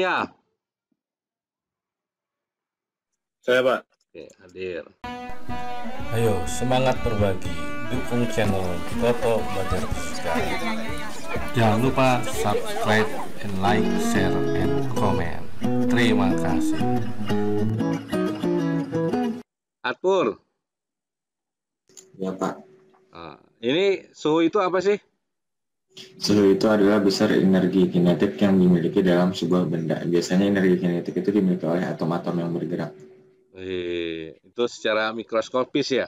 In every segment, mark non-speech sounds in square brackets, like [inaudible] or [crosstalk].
Satya. Saya Pak. Oke, hadir. Ayo semangat berbagi, dukung channel Toto Belajar Fisika. Jangan lupa subscribe and like, share, and comment. Terima kasih. Atpur. Ya Pak, Nah, ini suhu itu apa sih? Suhu itu adalah besar energi kinetik yang dimiliki dalam sebuah benda. Biasanya energi kinetik itu dimiliki oleh atom-atom yang bergerak. Eh, itu secara mikroskopis ya?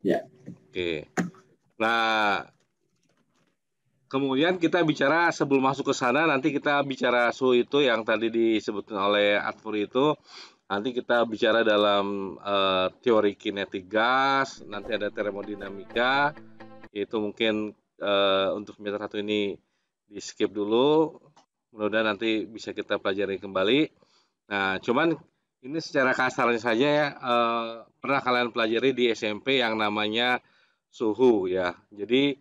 Ya. Oke. Nah, kemudian kita bicara sebelum masuk ke sana, nanti kita bicara suhu itu yang tadi disebutkan oleh Atpur itu, nanti kita bicara dalam eh, teori kinetik gas, nanti ada termodinamika, itu mungkin eh, untuk semester satu ini di skip dulu, mudah-mudahan nanti bisa kita pelajari kembali. Nah, cuman ini secara kasarnya saja ya, eh, pernah kalian pelajari di SMP yang namanya suhu ya. Jadi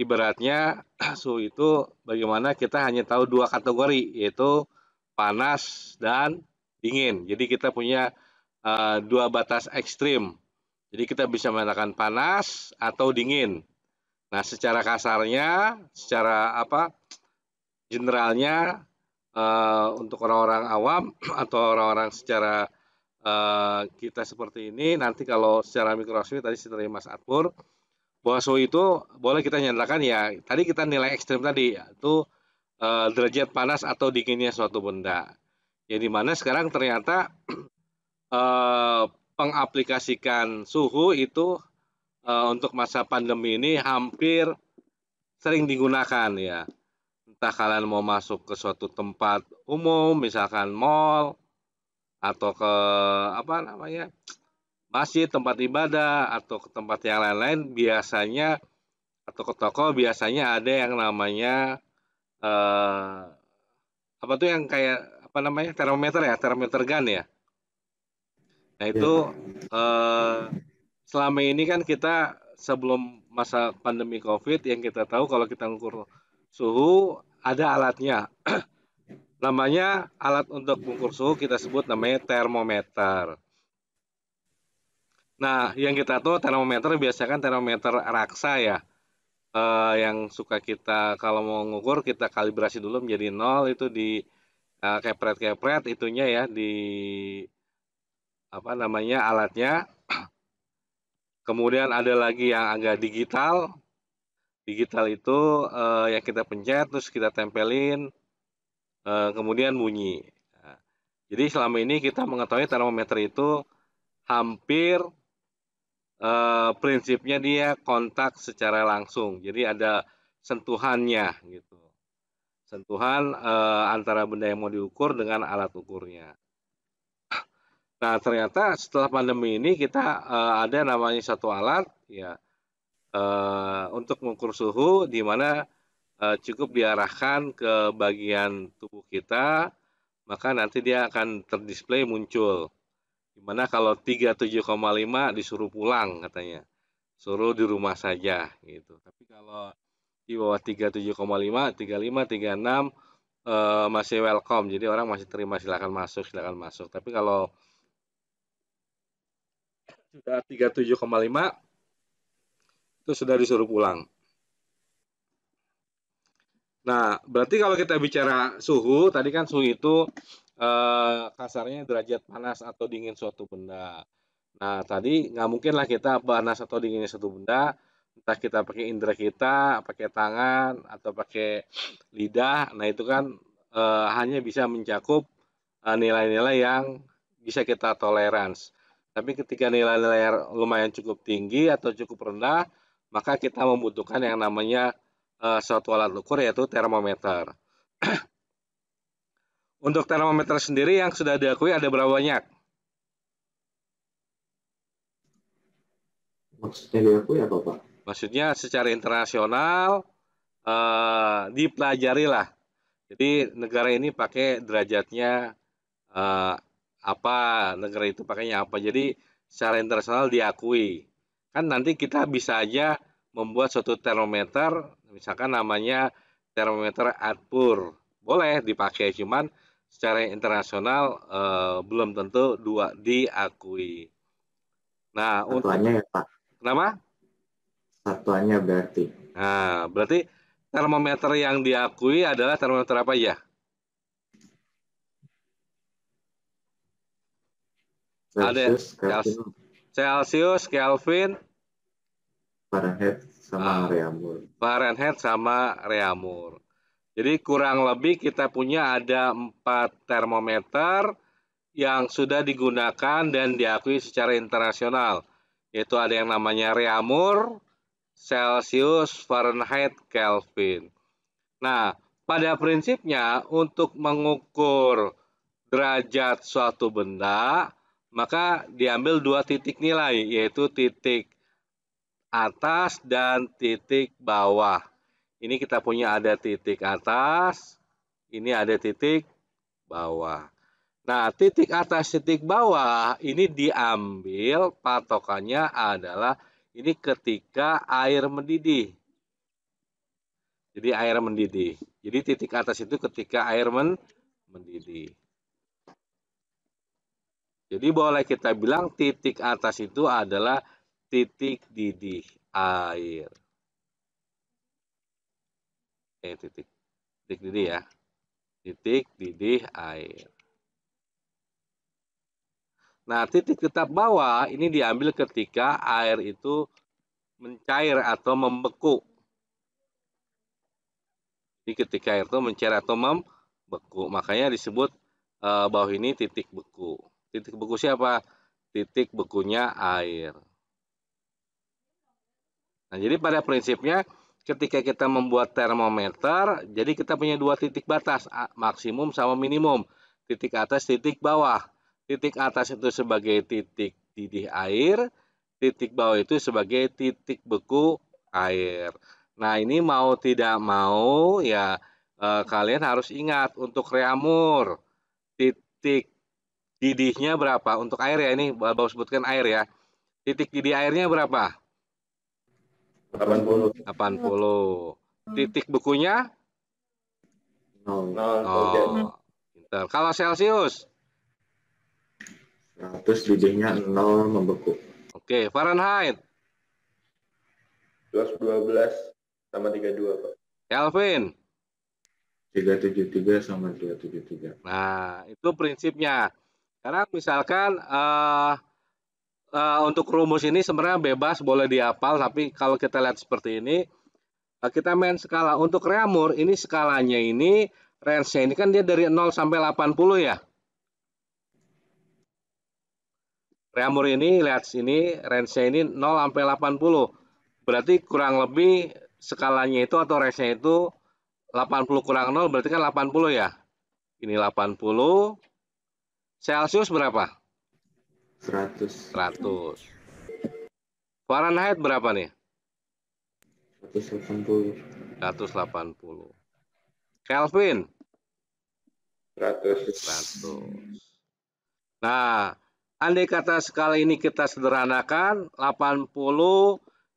ibaratnya [clears throat] suhu itu bagaimana kita hanya tahu dua kategori yaitu panas dan dingin. Jadi kita punya eh, dua batas ekstrim. Jadi kita bisa mengatakan panas atau dingin. Nah, secara kasarnya, secara apa? Generalnya eh, untuk orang-orang awam [clears throat] atau orang-orang secara eh, kita seperti ini nanti kalau secara mikroskop tadi seperti Mas Atpur bahwa suhu itu boleh kita nyatakan ya tadi kita nilai ekstrim tadi yaitu eh, derajat panas atau dinginnya suatu benda. Ya di mana sekarang ternyata [clears throat] eh, pengaplikasikan suhu itu eh, untuk masa pandemi ini hampir sering digunakan ya entah kalian mau masuk ke suatu tempat umum, misalkan mall atau ke apa namanya masjid, tempat ibadah atau ke tempat yang lain-lain, biasanya atau ke toko biasanya ada yang namanya eh, apa tuh yang kayak apa namanya termometer ya, termometer gun ya. Nah itu eh, selama ini kan kita sebelum masa pandemi COVID yang kita tahu kalau kita ngukur suhu ada alatnya. [clears throat] namanya alat untuk mengukur suhu kita sebut namanya termometer. Nah, yang kita tahu termometer biasanya kan termometer raksa ya. Eh, yang suka kita kalau mau ngukur kita kalibrasi dulu menjadi nol itu di eh, kepret-kepret itunya ya di apa namanya alatnya. [clears throat] Kemudian ada lagi yang agak digital, digital itu uh, yang kita pencet terus kita tempelin uh, kemudian bunyi. Nah, jadi selama ini kita mengetahui termometer itu hampir uh, prinsipnya dia kontak secara langsung. Jadi ada sentuhannya gitu. Sentuhan uh, antara benda yang mau diukur dengan alat ukurnya nah ternyata setelah pandemi ini kita uh, ada namanya satu alat ya uh, untuk mengukur suhu di mana uh, cukup diarahkan ke bagian tubuh kita maka nanti dia akan terdisplay muncul. Di mana kalau 37,5 disuruh pulang katanya. Suruh di rumah saja gitu. Tapi kalau di bawah 37,5 35 36 uh, masih welcome. Jadi orang masih terima silakan masuk silakan masuk. Tapi kalau sudah 37,5 itu sudah disuruh pulang. Nah, berarti kalau kita bicara suhu, tadi kan suhu itu eh, kasarnya derajat panas atau dingin suatu benda. Nah, tadi nggak mungkin lah kita panas atau dinginnya suatu benda, entah kita pakai indera kita, pakai tangan, atau pakai lidah. Nah, itu kan eh, hanya bisa mencakup eh, nilai-nilai yang bisa kita tolerans. Tapi ketika nilai-nilai lumayan cukup tinggi atau cukup rendah, maka kita membutuhkan yang namanya uh, suatu alat ukur yaitu termometer. [clears throat] Untuk termometer sendiri yang sudah diakui ada berapa banyak? Maksudnya diakui apa Pak? Maksudnya secara internasional uh, dipelajari lah. Jadi negara ini pakai derajatnya uh, apa, negara itu pakainya apa. Jadi secara internasional diakui kan nanti kita bisa aja membuat suatu termometer misalkan namanya termometer Atpur boleh dipakai, cuman secara internasional uh, belum tentu dua diakui. Nah, Satuannya untuk ya Pak. kenapa? Satuannya berarti. Nah, berarti termometer yang diakui adalah termometer apa ya? Ada Celsius, Kelvin, Celsius, Kelvin, Fahrenheit, sama Ah. Reaumur. Fahrenheit sama Reaumur. Jadi kurang lebih kita punya ada empat termometer yang sudah digunakan dan diakui secara internasional. Yaitu ada yang namanya Reaumur, Celsius, Fahrenheit, Kelvin. Nah, pada prinsipnya untuk mengukur derajat suatu benda, maka diambil dua titik nilai, yaitu titik atas dan titik bawah. Ini kita punya ada titik atas, ini ada titik bawah. Nah, titik atas, titik bawah ini diambil patokannya adalah ini ketika air mendidih. Jadi air mendidih. Jadi titik atas itu ketika air men mendidih. Jadi boleh kita bilang titik atas itu adalah titik didih air. Eh, titik titik didih ya. Titik didih air. Nah, titik tetap bawah ini diambil ketika air itu mencair atau membeku. Jadi ketika air itu mencair atau membeku, makanya disebut uh, bawah ini titik beku. Titik beku siapa? Titik bekunya air. Nah, jadi pada prinsipnya ketika kita membuat termometer, jadi kita punya dua titik batas, maksimum sama minimum. Titik atas, titik bawah. Titik atas itu sebagai titik didih air, titik bawah itu sebagai titik beku air. Nah, ini mau tidak mau ya eh, kalian harus ingat untuk reamur titik didihnya berapa? Untuk air ya ini Bapak sebutkan air ya. Titik didih airnya berapa? 80. 80. Titik bukunya? Nol. Nol. Oh. Pintar. Kalau Celsius? 100 didihnya nol membeku. Oke, Fahrenheit. 212 sama 32, Pak. Kelvin. 373 sama 273. Nah, itu prinsipnya. Karena misalkan uh, uh, untuk rumus ini sebenarnya bebas boleh dihafal, tapi kalau kita lihat seperti ini, uh, kita main skala. Untuk reamur ini skalanya ini range-nya ini kan dia dari 0 sampai 80 ya. Reamur ini lihat sini range-nya ini 0 sampai 80. Berarti kurang lebih skalanya itu atau range-nya itu 80 kurang 0 berarti kan 80 ya. Ini 80. Celsius berapa? 100. 100. Fahrenheit berapa nih? 180. 180. Kelvin? 100. 100. Nah, andai kata skala ini kita sederhanakan 80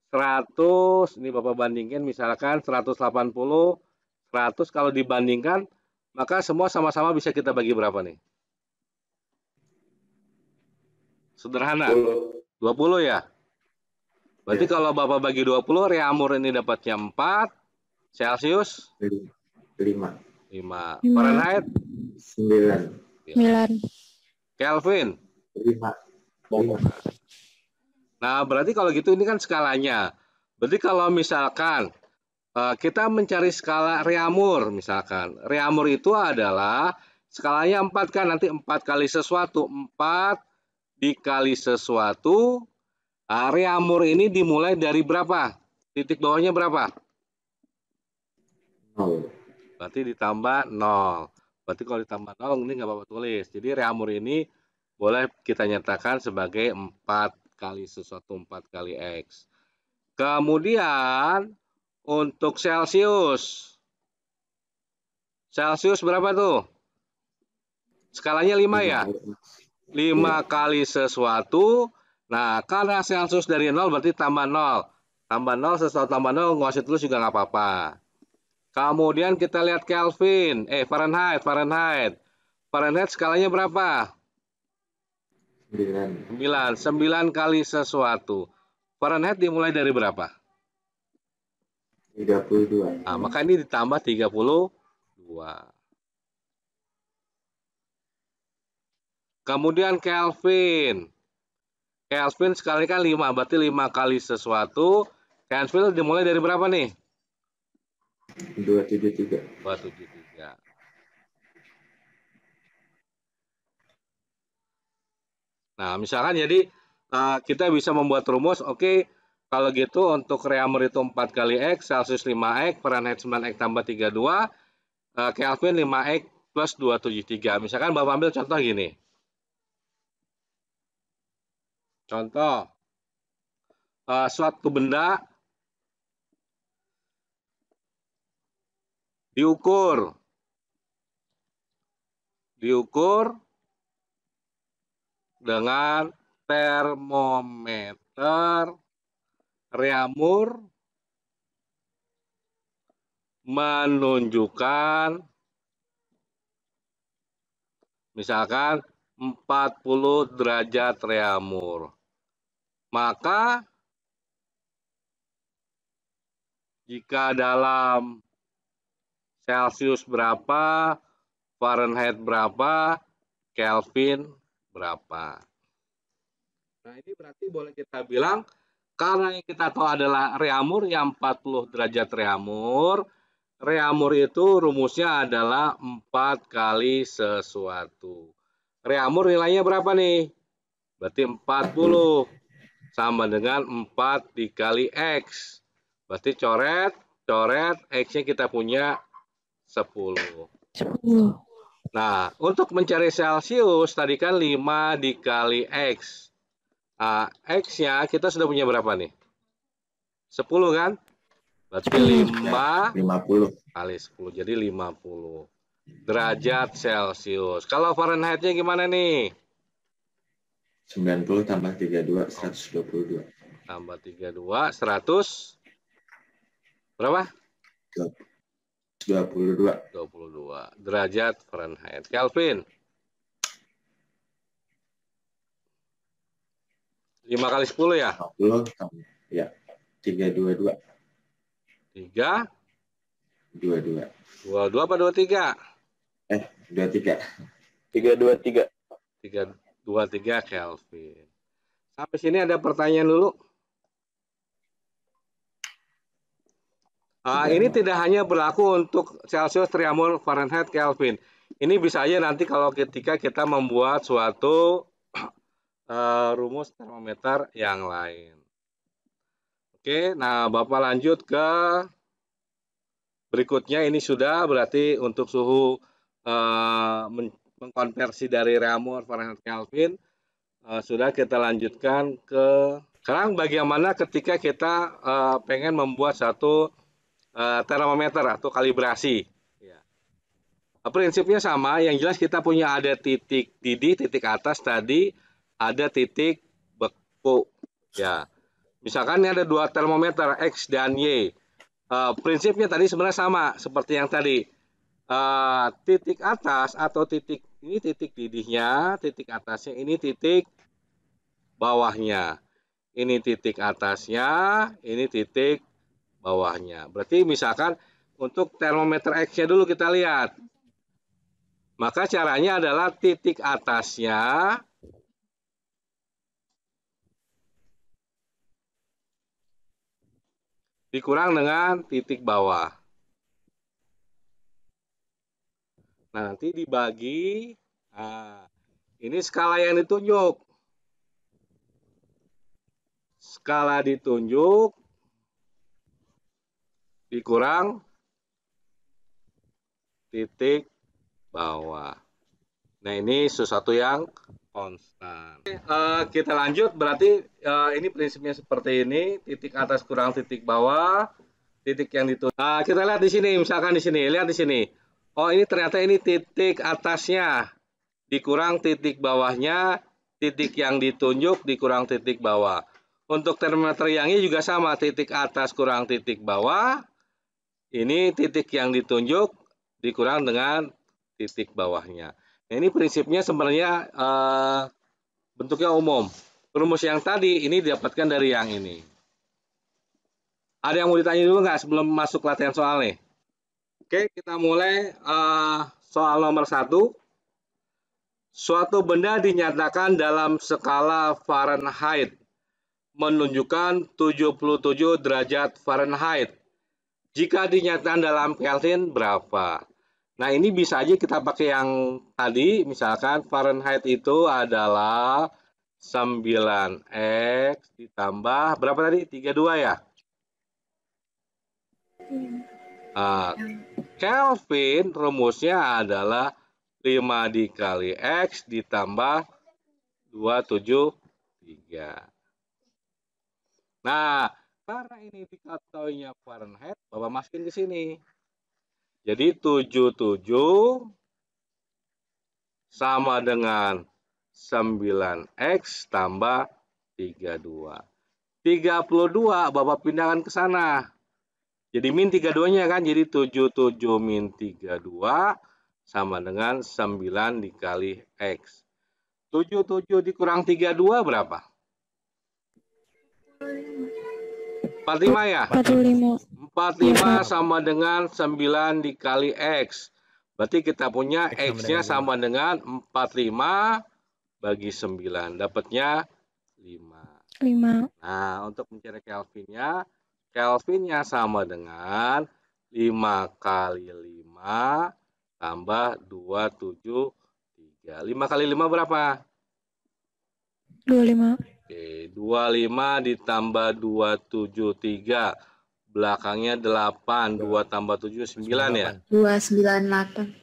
100 ini Bapak bandingkan misalkan 180 100 kalau dibandingkan maka semua sama-sama bisa kita bagi berapa nih? Sederhana. 10. 20 ya? Berarti Ya. kalau Bapak bagi 20, Reamur ini dapatnya 4, Celsius 5. 5, Lima. Fahrenheit 9. Sembilan. Kelvin. 5. 5. Nah, berarti kalau gitu ini kan skalanya. Berarti kalau misalkan eh, kita mencari skala Reamur misalkan. Reamur itu adalah skalanya 4 kan nanti 4 kali sesuatu. 4 dikali sesuatu. Nah, Reamur ini dimulai dari berapa? Titik bawahnya berapa? 0. Berarti ditambah 0. Berarti kalau ditambah 0 ini nggak apa-apa tulis. Jadi reamur ini boleh kita nyatakan sebagai 4 kali sesuatu 4 kali X. Kemudian untuk Celsius. Celsius berapa tuh? Skalanya 5 ya? 5 kali sesuatu. Nah, karena Celsius dari 0 berarti tambah 0. Tambah 0, sesuatu tambah 0, nggak usah tulis juga nggak apa-apa. Kemudian kita lihat Kelvin, eh Fahrenheit, Fahrenheit. Fahrenheit skalanya berapa? 9. 9. 9 kali sesuatu. Fahrenheit dimulai dari berapa? 32. Nah, maka ini ditambah 32. Kemudian Kelvin. Kelvin sekali kan 5, berarti 5 kali sesuatu. Kelvin dimulai dari berapa nih? 273. 273. Nah, misalkan jadi uh, kita bisa membuat rumus, oke, okay, kalau gitu untuk Reamer itu 4 kali X, Celsius 5X, Fahrenheit 9X tambah 32, uh, Kelvin 5X plus 273. Misalkan Bapak ambil contoh gini. Contoh, uh, suatu benda diukur, diukur dengan termometer reamur menunjukkan misalkan 40 derajat reamur. Maka jika dalam Celsius berapa, Fahrenheit berapa, Kelvin berapa. Nah, ini berarti boleh kita bilang karena yang kita tahu adalah reamur yang 40 derajat reamur. Reamur itu rumusnya adalah 4 kali sesuatu. Reamur nilainya berapa nih? Berarti 40 sama dengan 4 dikali X. Berarti coret, coret, X-nya kita punya 10. 10. Nah, untuk mencari Celsius, tadi kan 5 dikali X. Nah, X-nya kita sudah punya berapa nih? 10 kan? Berarti 5 50 kali 10, jadi 50 derajat Celcius. Kalau Fahrenheit-nya gimana nih? 90 tambah 32, 122. Tambah 32, 100 berapa? 22. 22 derajat Fahrenheit. Kelvin. 5 kali 10 ya? 50 ya. 322. 3 22. 22 apa 23? Eh, 23. 323. 3 23 Kelvin. Sampai sini ada pertanyaan dulu. Uh, ini tidak hanya berlaku untuk Celsius, Triamol, Fahrenheit, Kelvin. Ini bisa aja nanti kalau ketika kita membuat suatu uh, [clears throat] rumus termometer yang lain. Oke, nah Bapak lanjut ke berikutnya. Ini sudah berarti untuk suhu uh, mengkonversi dari Reaumur, Fahrenheit, Kelvin. Uh, sudah kita lanjutkan ke sekarang bagaimana ketika kita uh, pengen membuat satu uh, termometer atau kalibrasi. Ya. Prinsipnya sama, yang jelas kita punya ada titik didih, titik atas tadi, ada titik beku. Ya, misalkan ini ada dua termometer X dan Y. Uh, prinsipnya tadi sebenarnya sama seperti yang tadi. Uh, titik atas atau titik ini titik didihnya, titik atasnya, ini titik bawahnya. Ini titik atasnya, ini titik bawahnya. Berarti misalkan untuk termometer X-nya dulu kita lihat. Maka caranya adalah titik atasnya dikurang dengan titik bawah. Nah, nanti dibagi. Nah, ini skala yang ditunjuk. Skala ditunjuk dikurang titik bawah. Nah ini sesuatu yang konstan. Uh, kita lanjut berarti uh, ini prinsipnya seperti ini titik atas kurang titik bawah titik yang ditunjuk. Nah, kita lihat di sini misalkan di sini lihat di sini. Oh ini ternyata ini titik atasnya dikurang titik bawahnya titik yang ditunjuk dikurang titik bawah. Untuk termometer yang ini juga sama titik atas kurang titik bawah Ini titik yang ditunjuk dikurang dengan titik bawahnya. Nah, ini prinsipnya sebenarnya uh, bentuknya umum. Rumus yang tadi ini didapatkan dari yang ini. Ada yang mau ditanya dulu nggak sebelum masuk latihan soal nih? Oke, kita mulai uh, soal nomor satu. Suatu benda dinyatakan dalam skala Fahrenheit menunjukkan 77 derajat Fahrenheit. Jika dinyatakan dalam Kelvin berapa? Nah, ini bisa aja kita pakai yang tadi, misalkan Fahrenheit itu adalah 9X ditambah berapa tadi? 32 ya? Uh, Kelvin rumusnya adalah 5 dikali X ditambah 273. Nah, karena ini diketahuinya Fahrenheit, Bapak masukin ke sini. Jadi 77 sama dengan 9X tambah 32. 32 Bapak pindahkan ke sana. Jadi min 32-nya kan, jadi 77 min 32 sama dengan 9 dikali X. 77 dikurang 32 berapa? 45 ya? 45. 45 sama dengan 9 dikali X. Berarti kita punya X-nya sama dengan 45 bagi 9. Dapatnya 5. 5. Nah, untuk mencari Kelvinnya, Kelvinnya sama dengan 5 kali 5 tambah 27, 3. 5 kali 5 berapa? 25. Oke, 25 ditambah 273. Belakangnya 8, 2 tambah 7, 9 ya? 298.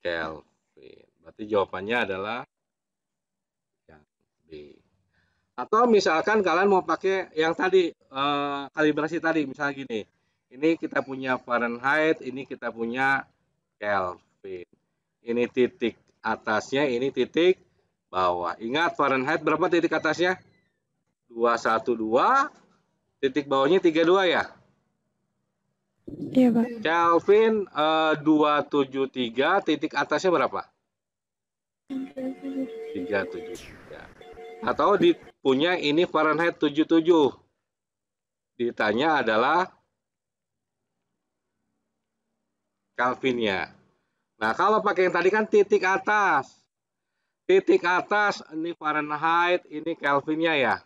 Kelvin. Berarti jawabannya adalah yang B. Atau misalkan kalian mau pakai yang tadi, eh, kalibrasi tadi, misalnya gini. Ini kita punya Fahrenheit, ini kita punya Kelvin. Ini titik atasnya, ini titik bawah. Ingat Fahrenheit berapa titik atasnya? 212. Titik bawahnya 32 ya? Iya, Pak. Kelvin eh, 273, titik atasnya berapa? 373. Atau di, punya ini Fahrenheit 77. Ditanya adalah Kelvinnya. Nah, kalau pakai yang tadi kan titik atas. Titik atas ini Fahrenheit, ini Kelvinnya ya.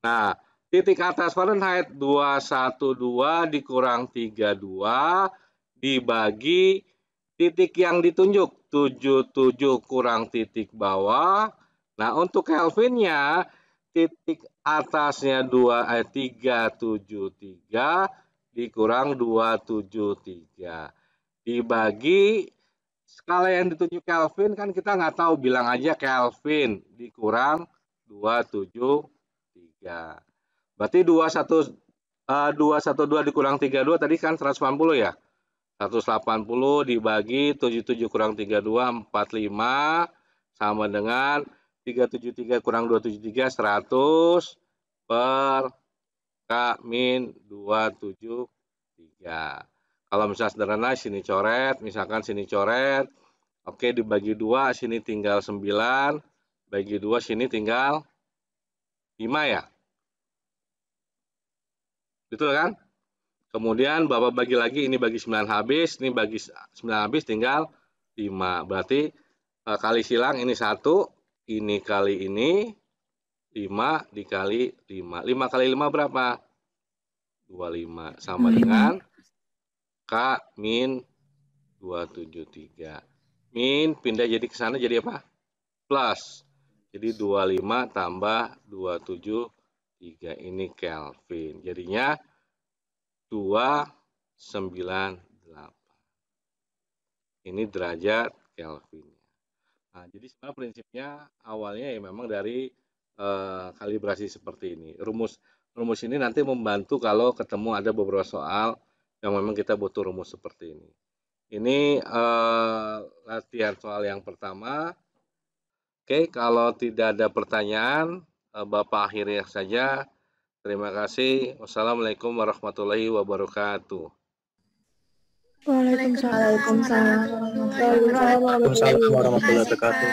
Nah, titik atas Fahrenheit 212 dikurang 32 dibagi titik yang ditunjuk 77 kurang titik bawah. Nah, untuk Kelvinnya titik atasnya 2 eh, 373 dikurang 273 dibagi skala yang ditunjuk Kelvin kan kita nggak tahu bilang aja Kelvin dikurang 273. Berarti 21 uh, 212 dikurang 32 tadi kan 180 ya. 180 dibagi 77 kurang 32 45 sama dengan 373 kurang 273 100 per K min 273. Kalau misalnya sederhana sini coret, misalkan sini coret, oke dibagi dua, sini tinggal 9, bagi dua, sini tinggal 5 ya. Betul kan? Kemudian Bapak bagi lagi, ini bagi 9 habis, ini bagi 9 habis tinggal 5. Berarti eh, kali silang ini 1, ini kali ini 5 dikali 5. 5 kali 5 berapa? 25. Sama dengan K min 273. Min pindah jadi ke sana jadi apa? Plus. Jadi 25 tambah 273 ini Kelvin. Jadinya 298. Ini derajat Kelvin. Nah, jadi sebenarnya prinsipnya awalnya ya memang dari eh, kalibrasi seperti ini. Rumus rumus ini nanti membantu kalau ketemu ada beberapa soal yang memang kita butuh rumus seperti ini. Ini uh, latihan soal yang pertama. Oke, kalau tidak ada pertanyaan, uh, Bapak akhirnya saja. Terima kasih. Wassalamualaikum warahmatullahi wabarakatuh. Waalaikumsalam. Waalaikumsalam. Waalaikumsalam warahmatullahi wabarakatuh.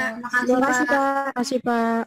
Terima kasih Pak. Pak. Terima kasih Pak.